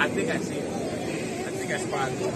I think I see it. I think I spotted it.